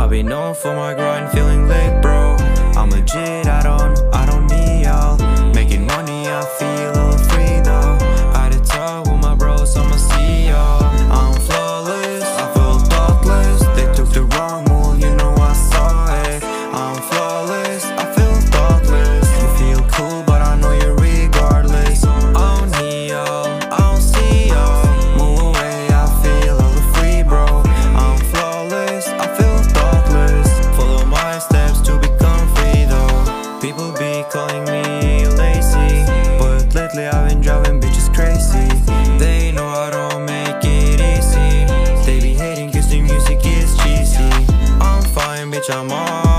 I've been known for my grind, feeling late, bro. People be calling me lazy But lately I've been driving bitches crazy They know I don't make it easy They be hating cause the music is cheesy I'm fine bitch I'm all.